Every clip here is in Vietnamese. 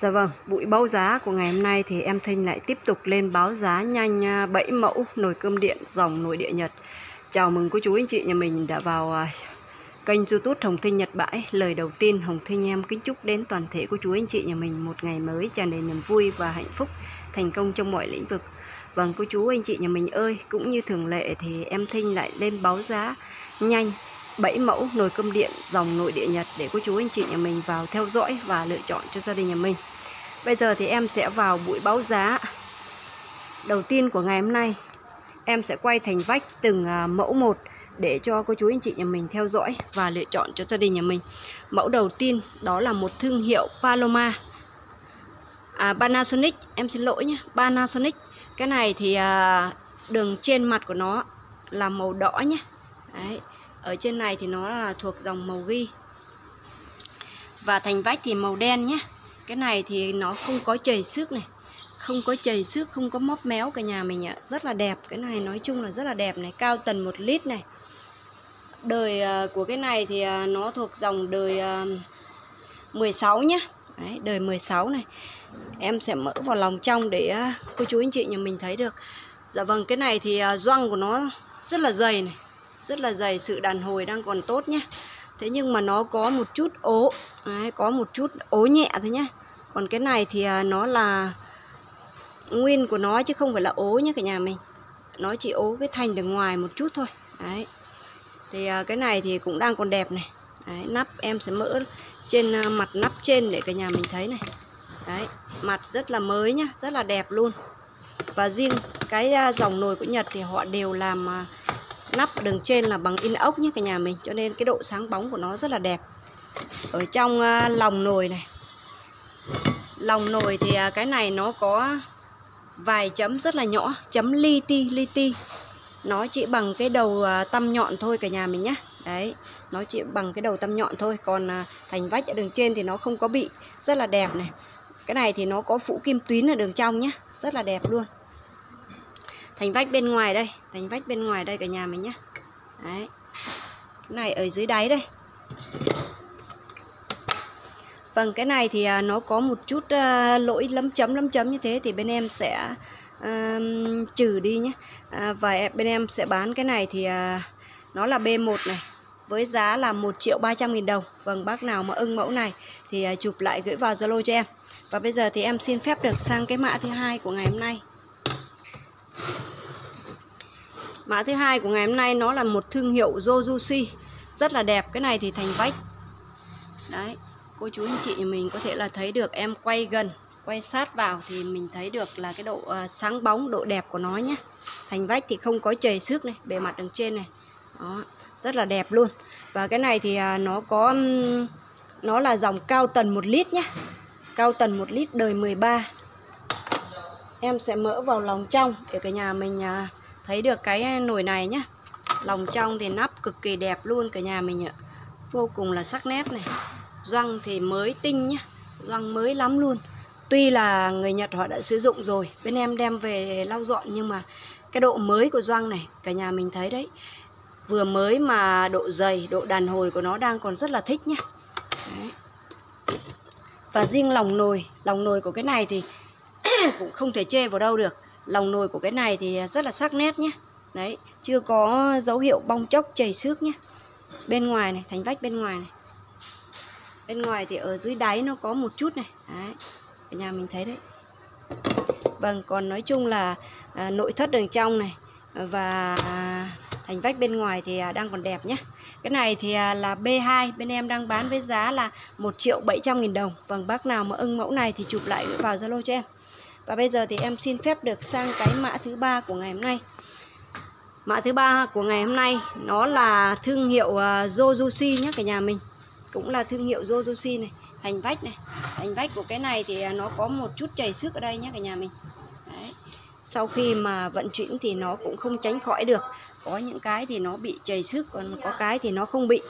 Dạ vâng, buổi báo giá của ngày hôm nay thì em Thinh lại tiếp tục lên báo giá nhanh à, 7 mẫu nồi cơm điện dòng nội địa Nhật. Chào mừng cô chú anh chị nhà mình đã vào à, kênh youtube Hồng Thinh Nhật Bãi. Lời đầu tiên Hồng Thinh em kính chúc đến toàn thể cô chú anh chị nhà mình một ngày mới tràn đầy niềm vui và hạnh phúc, thành công trong mọi lĩnh vực. Vâng cô chú anh chị nhà mình ơi, cũng như thường lệ thì em Thinh lại lên báo giá nhanh 7 mẫu nồi cơm điện dòng nội địa Nhật để cô chú anh chị nhà mình vào theo dõi và lựa chọn cho gia đình nhà mình. Bây giờ thì em sẽ vào buổi báo giá đầu tiên của ngày hôm nay. Em sẽ quay thành vách từng à, mẫu một để cho cô chú anh chị nhà mình theo dõi và lựa chọn cho gia đình nhà mình. Mẫu đầu tiên đó là một thương hiệu Paloma. À, Panasonic, em xin lỗi nhé, Panasonic. Cái này thì à, đường trên mặt của nó là màu đỏ nhé. Đấy, ở trên này thì nó là thuộc dòng màu ghi. Và thành vách thì màu đen nhé. Cái này thì nó không có chảy xước này. Không có chảy xước không có móc méo cả nhà mình ạ. Rất là đẹp. Cái này nói chung là rất là đẹp này. Cao tần một lít này. Đời ờ, của cái này thì ờ, nó thuộc dòng đời ờ, 16 nhé. Nhá Đấy, đời 16 này. Em sẽ mở vào lòng trong để cô chú anh chị nhà mình thấy được. Dạ vâng cái này thì doăng của nó rất là dày này rất là dày sự đàn hồi đang còn tốt nhé. Thế nhưng mà nó có một chút ố Đấy, có một chút ố nhẹ thôi nhé. Còn cái này thì à, nó là nguyên của nó chứ không phải là ố nhé cả nhà mình. Nó chỉ ố cái thành từ ngoài một chút thôi đấy. Thì à, cái này thì cũng đang còn đẹp này. Đấy, nắp em sẽ mỡ trên à, mặt nắp trên để cả nhà mình thấy này. Đấy mặt rất là mới nhá rất là đẹp luôn. Và riêng cái dòng nồi của Nhật thì họ đều làm nắp đường trên là bằng in ốc nhé cả nhà mình. Cho nên cái độ sáng bóng của nó rất là đẹp. Ở trong à, lòng nồi này. Lòng nồi thì à, cái này nó có vài chấm rất là nhỏ chấm li ti li ti. Nó chỉ bằng cái đầu à, tăm nhọn thôi cả nhà mình nhé. Đấy nó chỉ bằng cái đầu tăm nhọn thôi. Còn à, thành vách ở đường trên thì nó không có bị rất là đẹp này. Cái này thì nó có phủ kim tuyến ở đường trong nhé rất là đẹp luôn thành vách bên ngoài đây thành vách bên ngoài đây cả nhà mình nhé đấy cái này ở dưới đáy đây Vâng, cái này thì à, nó có một chút à, lỗi lấm chấm lấm chấm như thế thì bên em sẽ à, trừ đi nhé. À, và bên em sẽ bán cái này thì nó là B1 này với giá là 1 triệu 300 nghìn đồng. Vâng, bác nào mà ưng mẫu này thì chụp lại gửi vào Zalo cho em. Và bây giờ thì em xin phép được sang cái mã thứ hai của ngày hôm nay. Mã thứ hai của ngày hôm nay nó là một thương hiệu Jojushi rất là đẹp. Cái này thì thành vách. Đấy, cô chú anh chị mình có thể là thấy được em quay gần quay sát vào thì mình thấy được là cái độ uh, sáng bóng độ đẹp của nó nhé. Thành vách thì không có chảy xước này bề mặt đằng trên này. Đó rất là đẹp luôn. Và cái này thì uh, nó có um, nó là dòng cao tần 1 lít nhé. Cao tần 1 lít đời 13 em sẽ mỡ vào lòng trong để cả nhà mình uh, thấy được cái à, nồi này nhé lòng trong thì nắp cực kỳ đẹp luôn cả nhà mình ạ. Vô cùng là sắc nét này. Răng thì mới tinh nhá. Răng mới lắm luôn. Tuy là người Nhật họ đã sử dụng rồi Bên em đem về lau dọn Nhưng mà cái độ mới của răng này Cả nhà mình thấy đấy. Vừa mới mà độ dày, độ đàn hồi của nó đang còn rất là thích nhá. Đấy. Và riêng lòng nồi Lòng nồi của cái này thì Cũng không thể chê vào đâu được. Lòng nồi của cái này thì rất là sắc nét nhé. Đấy, chưa có dấu hiệu bong chóc chảy xước nhé. Bên ngoài này, thành vách bên ngoài này. Bên ngoài thì ở dưới đáy nó có một chút này. Đấy ở nhà mình thấy đấy. Vâng còn nói chung là à, nội thất đường trong này và thành vách bên ngoài thì à, đang còn đẹp nhé. Cái này thì à, là B2 bên em đang bán với giá là 1 triệu 700 nghìn đồng. Vâng bác nào mà ưng mẫu này thì chụp lại vào Zalo cho em. Và bây giờ thì em xin phép được sang cái mã thứ ba của ngày hôm nay. Mã thứ ba của ngày hôm nay nó là thương hiệu à, uh, Jojushi nhé cả nhà mình. Cũng là thương hiệu Jojushi này thành vách này. Thành vách của cái này thì à, nó có một chút chảy xước ở đây nhé cả nhà mình. Đấy. sau khi mà vận chuyển thì nó cũng không tránh khỏi được. Có những cái thì nó bị chảy xước còn có cái thì nó không bị.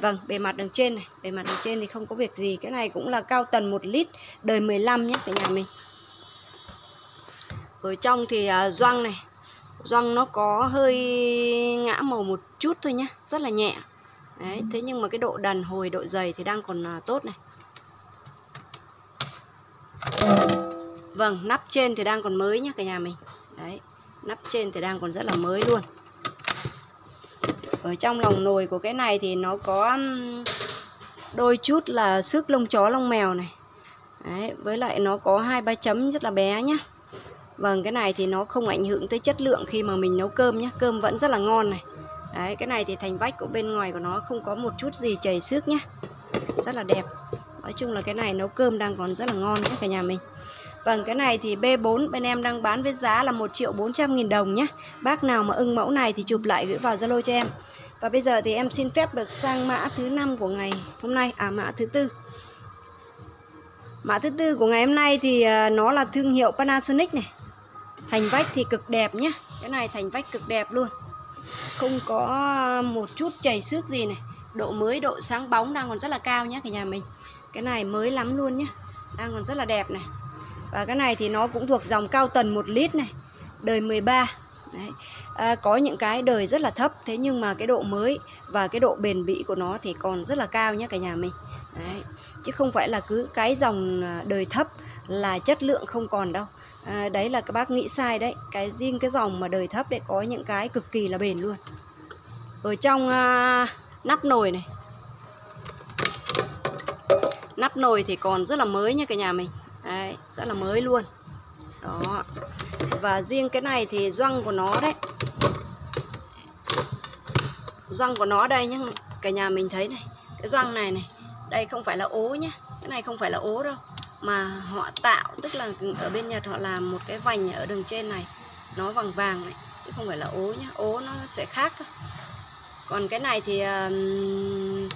Vâng, bề mặt đường trên này, bề mặt đường trên thì không có việc gì. Cái này cũng là cao tần 1 lít, đời 15 nhé cả nhà mình. Ở trong thì à, doang này, doang nó có hơi ngã màu một chút thôi nhé, rất là nhẹ. Đấy, thế nhưng mà cái độ đàn hồi, độ dày thì đang còn à, tốt này. vâng nắp trên thì đang còn mới nhá cả nhà mình. Đấy nắp trên thì đang còn rất là mới luôn. Ở trong lòng nồi của cái này thì nó có đôi chút là xước lông chó lông mèo này. Đấy, với lại nó có hai ba chấm rất là bé nhá. Vâng cái này thì nó không ảnh hưởng tới chất lượng khi mà mình nấu cơm nhé, Cơm vẫn rất là ngon này. Đấy cái này thì thành vách của bên ngoài của nó không có một chút gì chảy xước nhé, Rất là đẹp. Nói chung là cái này nấu cơm đang còn rất là ngon nhé cả nhà mình. Vâng cái này thì B4 bên em đang bán với giá là 1 triệu 400 nghìn đồng nhé Bác nào mà ưng mẫu này thì chụp lại gửi vào Zalo cho em. Và bây giờ thì em xin phép được sang mã thứ năm của ngày hôm nay. À mã thứ tư. Mã thứ tư của ngày hôm nay thì à, nó là thương hiệu Panasonic này. Thành vách thì cực đẹp nhé Cái này thành vách cực đẹp luôn. Không có một chút chảy xước gì này. Độ mới, độ sáng bóng đang còn rất là cao nhé cả nhà mình. Cái này mới lắm luôn nhé Đang còn rất là đẹp này. Và cái này thì nó cũng thuộc dòng cao tần 1 lít này. Đời 13 Đấy. À, có những cái đời rất là thấp Thế nhưng mà cái độ mới và cái độ bền bỉ của nó thì còn rất là cao nhé cả nhà mình. Đấy. Chứ không phải là cứ cái dòng à, đời thấp là chất lượng không còn đâu à, đấy là các bác nghĩ sai đấy. Cái riêng cái dòng mà đời thấp đấy có những cái cực kỳ là bền luôn. Ở trong à, nắp nồi này. Nắp nồi thì còn rất là mới nha cả nhà mình. Đấy rất là mới luôn. Đó. Và riêng cái này thì răng của nó đấy. Răng của nó đây nhá cả nhà mình thấy này. Cái răng này này. Đây không phải là ố nhé cái này không phải là ố đâu mà họ tạo tức là ở bên Nhật họ làm một cái vành ở đường trên này nó vàng vàng này chứ không phải là ố nhé ố nó sẽ khác thôi còn cái này thì um,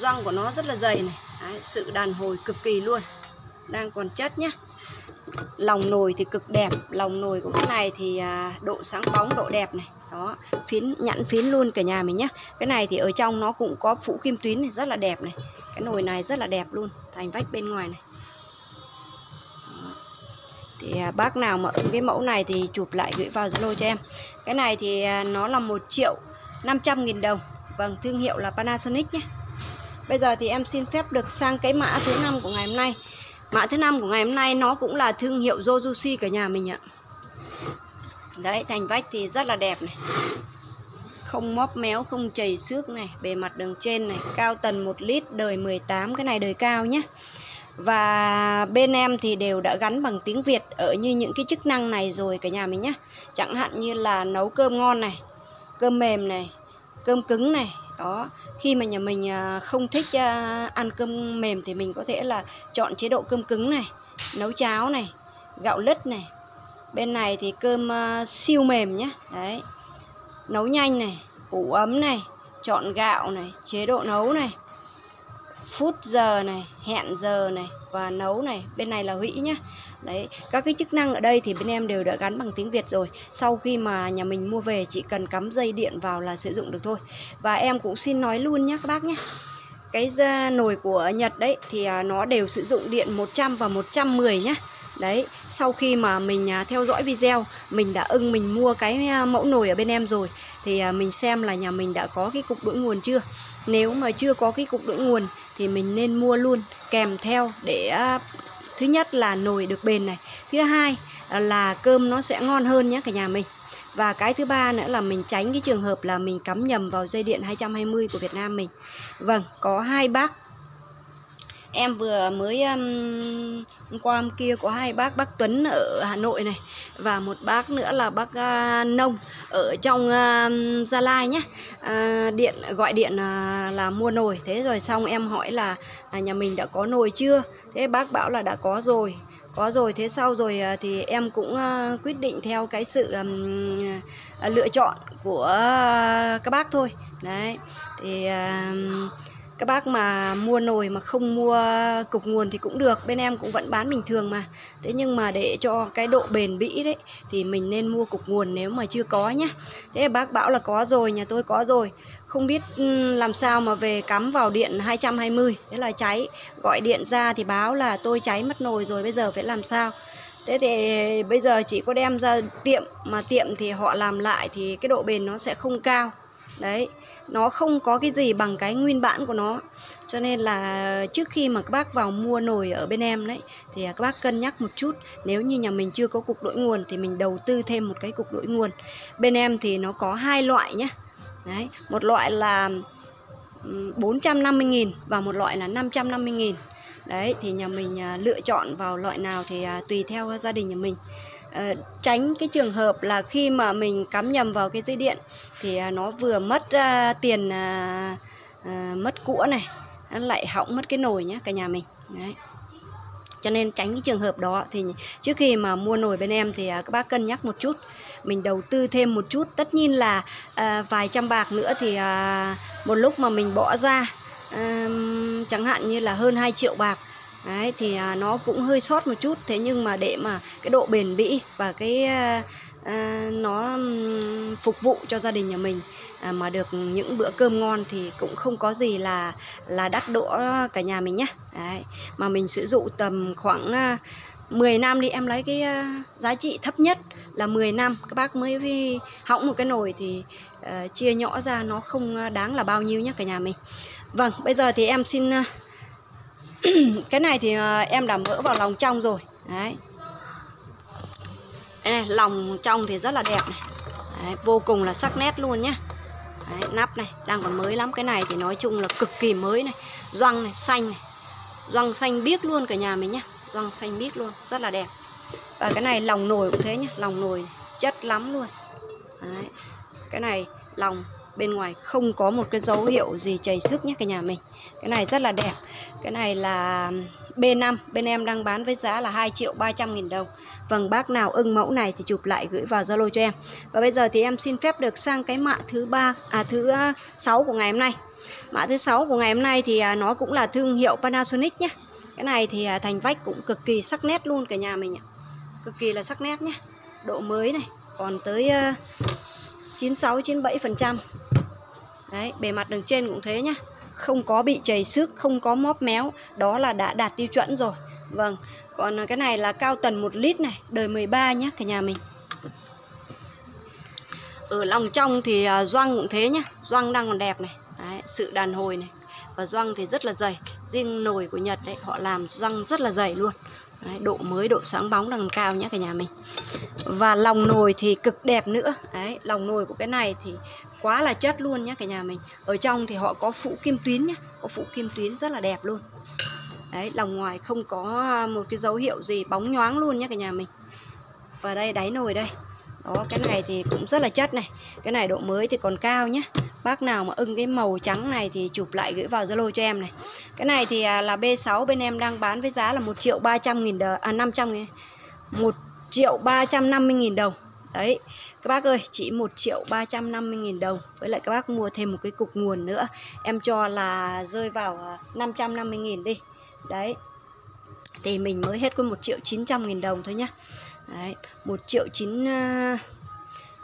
răng của nó rất là dày này. Đấy, sự đàn hồi cực kỳ luôn đang còn chất nhá. Lòng nồi thì cực đẹp lòng nồi của cái này thì à, độ sáng bóng độ đẹp này. Đó phiến nhẵn phiến luôn cả nhà mình nhé cái này thì ở trong nó cũng có phủ kim tuyến này rất là đẹp này. Cái nồi này rất là đẹp luôn thành vách bên ngoài này thì à, bác nào mà ứng cái mẫu này thì chụp lại gửi vào Zalo cho em. Cái này thì à, nó là 1 triệu 500 nghìn đồng. Vâng thương hiệu là Panasonic nhé. Bây giờ thì em xin phép được sang cái mã thứ năm của ngày hôm nay. Mã thứ năm của ngày hôm nay nó cũng là thương hiệu Jojushi cả nhà mình ạ. Đấy, thành vách thì rất là đẹp này. Không móp méo, không chảy xước này. Bề mặt đường trên này, cao tần 1 lít, đời 18 cái này đời cao nhé và bên em thì đều đã gắn bằng tiếng Việt ở như những cái chức năng này rồi cả nhà mình nhé. Chẳng hạn như là nấu cơm ngon này, cơm mềm này, cơm cứng này, đó. Khi mà nhà mình à, không thích à, ăn cơm mềm thì mình có thể là chọn chế độ cơm cứng này, nấu cháo này, gạo lứt này. Bên này thì cơm à, siêu mềm nhé. Đấy. Nấu nhanh này, ủ ấm này, chọn gạo này, chế độ nấu này phút giờ này, hẹn giờ này và nấu này. Bên này là hủy nhá. Đấy, các cái chức năng ở đây thì bên em đều đã gắn bằng tiếng Việt rồi. Sau khi mà nhà mình mua về, chỉ cần cắm dây điện vào là sử dụng được thôi. Và em cũng xin nói luôn nhé các bác nhé cái nồi của Nhật đấy thì à, nó đều sử dụng điện 100 và 110 nhé Đấy, sau khi mà mình à, theo dõi video, mình đã ưng mình mua cái à, mẫu nồi ở bên em rồi thì à, mình xem là nhà mình đã có cái cục đũi nguồn chưa. Nếu mà chưa có cái cục đũi nguồn thì mình nên mua luôn kèm theo để thứ nhất là nồi được bền này, thứ hai là cơm nó sẽ ngon hơn nhé cả nhà mình. Và cái thứ ba nữa là mình tránh cái trường hợp là mình cắm nhầm vào dây điện 220 của Việt Nam mình. Vâng, có hai bác em vừa mới um, hôm qua hôm kia có hai bác bác Tuấn ở Hà Nội này và một bác nữa là bác uh, Nông ở trong uh, Gia Lai nhé. Uh, điện gọi điện uh, là mua nồi. Thế rồi xong em hỏi là à, nhà mình đã có nồi chưa? Thế bác bảo là đã có rồi có rồi. Thế sau rồi uh, thì em cũng uh, quyết định theo cái sự um, uh, lựa chọn của uh, các bác thôi. Đấy thì uh, các bác mà mua nồi mà không mua cục nguồn thì cũng được, bên em cũng vẫn bán bình thường mà. Thế nhưng mà để cho cái độ bền bỉ đấy thì mình nên mua cục nguồn nếu mà chưa có nhá. Thế bác bảo là có rồi, nhà tôi có rồi. Không biết ừ, làm sao mà về cắm vào điện 220 thế là cháy, gọi điện ra thì báo là tôi cháy mất nồi rồi, bây giờ phải làm sao? Thế thì bây giờ chỉ có đem ra tiệm, mà tiệm thì họ làm lại thì cái độ bền nó sẽ không cao. Đấy nó không có cái gì bằng cái nguyên bản của nó. Cho nên là trước khi mà các bác vào mua nồi ở bên em đấy, thì à, các bác cân nhắc một chút. Nếu như nhà mình chưa có cục đổi nguồn thì mình đầu tư thêm một cái cục đổi nguồn. Bên em thì nó có hai loại nhé đấy, một loại là 450.000 và một loại là 550.000 đấy, thì nhà mình à, lựa chọn vào loại nào thì à, tùy theo gia đình nhà mình à, tránh cái trường hợp là khi mà mình cắm nhầm vào cái dây điện thì à, nó vừa mất uh, tiền uh, uh, mất cũa này nó lại hỏng mất cái nồi nhé cả nhà mình. Đấy. Cho nên tránh cái trường hợp đó thì trước khi mà mua nồi bên em thì các bác cân nhắc một chút mình đầu tư thêm một chút. Tất nhiên là à, vài trăm bạc nữa thì à, một lúc mà mình bỏ ra à, chẳng hạn như là hơn 2 triệu bạc Đấy, thì à, nó cũng hơi sót một chút. Thế nhưng mà để mà cái độ bền bỉ và cái à, à nó phục vụ cho gia đình nhà mình à, mà được những bữa cơm ngon thì cũng không có gì là là đắt đỗ cả nhà mình nhé. Đấy, mà mình sử dụng tầm khoảng à, 10 năm đi em lấy cái à, giá trị thấp nhất là 10 năm. Các bác mới hỏng một cái nồi thì uh, chia nhỏ ra nó không à, đáng là bao nhiêu nhé cả nhà mình. Vâng bây giờ thì em xin uh, cái này thì ờ, em đã mỡ vào lòng trong rồi. Đấy. Đây này lòng trong thì rất là đẹp này. Đấy, vô cùng là sắc nét luôn nhá. Đấy, nắp này đang còn mới lắm. Cái này thì nói chung là cực kỳ mới này. Răng này xanh này. Răng xanh biếc luôn cả nhà mình nhá. Răng xanh biếc luôn rất là đẹp. Và cái này lòng nồi cũng thế nhá. Lòng nồi chất lắm luôn. Đấy. cái này lòng bên ngoài không có một cái dấu hiệu gì chảy xước nhé cả nhà mình. Cái này rất là đẹp cái này là B5 bên em đang bán với giá là 2 triệu 300 nghìn đồng. Vâng bác nào ưng mẫu này thì chụp lại gửi vào Zalo cho em. Và bây giờ thì em xin phép được sang cái mã thứ ba à thứ à, 6 của ngày hôm nay. Mã thứ 6 của ngày hôm nay thì à, nó cũng là thương hiệu Panasonic nhé Cái này thì à, thành vách cũng cực kỳ sắc nét luôn cả nhà mình ạ. Cực kỳ là sắc nét nhé Độ mới này, còn tới 96-97% Đấy, bề mặt đường trên cũng thế nhá không có bị chảy xước, không có móp méo, đó là đã đạt tiêu chuẩn rồi. Vâng, còn cái này là cao tần 1 lít này, đời 13 nhé cả nhà mình. Ở lòng trong thì à, doang cũng thế nhá, doang đang còn đẹp này, đấy, sự đàn hồi này. Và doang thì rất là dày, riêng nồi của Nhật đấy, họ làm doang rất là dày luôn. Đấy, độ mới, độ sáng bóng đang cao nhé cả nhà mình. Và lòng nồi thì cực đẹp nữa. Đấy, lòng nồi của cái này thì quá là chất luôn nhá cả nhà mình. Ở trong thì họ có phụ kim tuyến nhá, có phụ kim tuyến rất là đẹp luôn. Đấy, lòng ngoài không có à, một cái dấu hiệu gì bóng nhoáng luôn nhá cả nhà mình. Và đây, đáy nồi đây. Đó, cái này thì cũng rất là chất này. Cái này độ mới thì còn cao nhá. Bác nào mà ưng cái màu trắng này thì chụp lại gửi vào zalo cho em này. Cái này thì à, là B6 bên em đang bán với giá là một triệu 300 nghìn đồng à 500 nghìn, một triệu 350 nghìn đồng. Đấy các bác ơi, chỉ 1 triệu 350 nghìn đồng. Với lại các bác mua thêm một cái cục nguồn nữa. Em cho là rơi vào à, 550 nghìn đi. Đấy. Thì mình mới hết có 1 triệu 900 nghìn đồng thôi nhá. Đấy. 1 triệu 9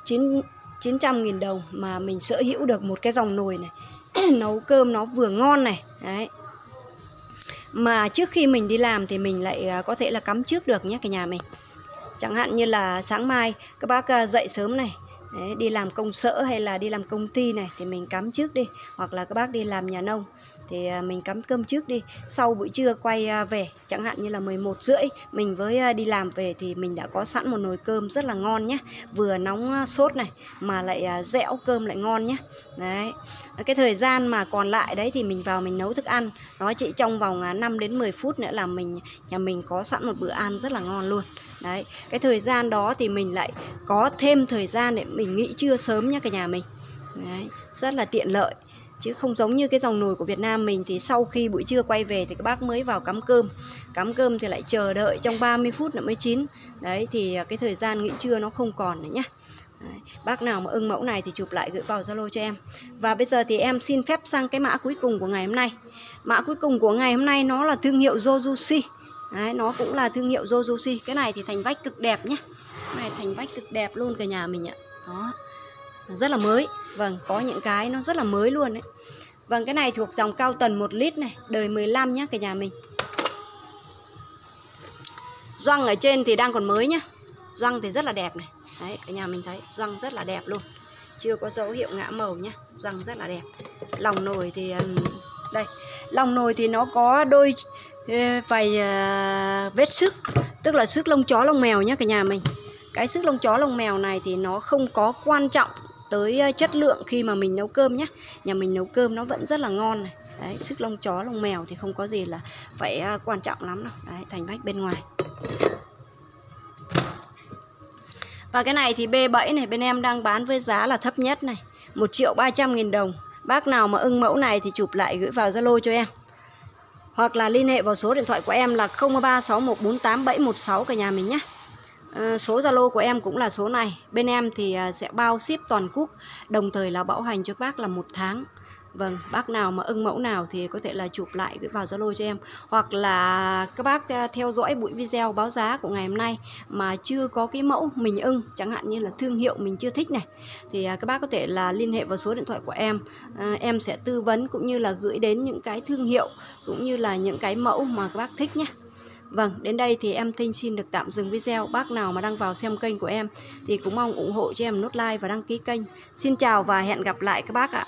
9 900 nghìn đồng mà mình sở hữu được một cái dòng nồi này. Nấu cơm nó vừa ngon này. Đấy. Mà trước khi mình đi làm thì mình lại à, có thể là cắm trước được nhé cả nhà mình chẳng hạn như là sáng mai các bác à, dậy sớm này Đấy, đi làm công sở hay là đi làm công ty này thì mình cắm trước đi. Hoặc là các bác đi làm nhà nông thì à, mình cắm cơm trước đi. Sau buổi trưa quay à, về chẳng hạn như là 11 rưỡi mình với đi làm về thì mình đã có sẵn một nồi cơm rất là ngon nhé vừa nóng sốt này mà lại dẻo cơm lại ngon nhé đấy. Cái thời gian mà còn lại đấy thì mình vào mình nấu thức ăn. Nó chỉ trong vòng 5 đến 10 phút nữa là mình nhà mình có sẵn một bữa ăn rất là ngon luôn đấy cái thời gian đó thì mình lại có thêm thời gian để mình nghỉ trưa sớm nha cả nhà mình. Đấy rất là tiện lợi. Chứ không giống như cái dòng nồi của Việt Nam mình thì sau khi buổi trưa quay về thì các bác mới vào cắm cơm. Cắm cơm thì lại chờ đợi trong 30 phút nữa mới chín. Đấy thì à, cái thời gian nghỉ trưa nó không còn nữa nhá. Đấy, bác nào mà ưng mẫu này thì chụp lại gửi vào Zalo cho em. Và bây giờ thì em xin phép sang cái mã cuối cùng của ngày hôm nay. Mã cuối cùng của ngày hôm nay nó là thương hiệu Jojushi Đấy, nó cũng là thương hiệu Jojoshi. Cái này thì thành vách cực đẹp nhé Cái này thành vách cực đẹp luôn cả nhà mình ạ. Đó. Rất là mới. Vâng, có những cái nó rất là mới luôn đấy. Vâng, cái này thuộc dòng cao tần 1 lít này Đời 15 nhá cả nhà mình. Răng ở trên thì đang còn mới nhá. Răng thì rất là đẹp này. Đấy, cả nhà mình thấy răng rất là đẹp luôn. Chưa có dấu hiệu ngã màu nhá. Răng rất là đẹp. Lòng nồi thì Đây lòng nồi thì nó có đôi ờ, vài ờ, vết sức tức là sức lông chó, lông mèo nhé cả nhà mình. Cái sức lông chó, lông mèo này thì nó không có quan trọng tới ờ, chất lượng khi mà mình nấu cơm nhé nhà mình nấu cơm nó vẫn rất là ngon này. Đấy sức lông chó, lông mèo thì không có gì là phải quan trọng lắm đâu. Đấy, thành vách bên ngoài. Và cái này thì B7 này, bên em đang bán với giá là thấp nhất này 1 triệu 300 nghìn đồng. Bác nào mà ưng mẫu này thì chụp lại gửi vào Zalo cho em. Hoặc là liên hệ vào số điện thoại của em là 0361487716 cả nhà mình nhé. À, Số Zalo của em cũng là số này. Bên em thì à, sẽ bao ship toàn quốc Đồng thời là bảo hành cho bác là một tháng. Vâng, bác nào mà ưng mẫu nào thì có thể là chụp lại gửi vào Zalo cho em Hoặc là các bác à, theo dõi buổi video báo giá của ngày hôm nay Mà chưa có cái mẫu mình ưng Chẳng hạn như là thương hiệu mình chưa thích này Thì à, các bác có thể là liên hệ vào số điện thoại của em à, Em sẽ tư vấn cũng như là gửi đến những cái thương hiệu Cũng như là những cái mẫu mà các bác thích nhé Vâng, đến đây thì em Thinh xin được tạm dừng video. Bác nào mà đang vào xem kênh của em thì cũng mong ủng hộ cho em nút like và đăng ký kênh. Xin chào và hẹn gặp lại các bác ạ.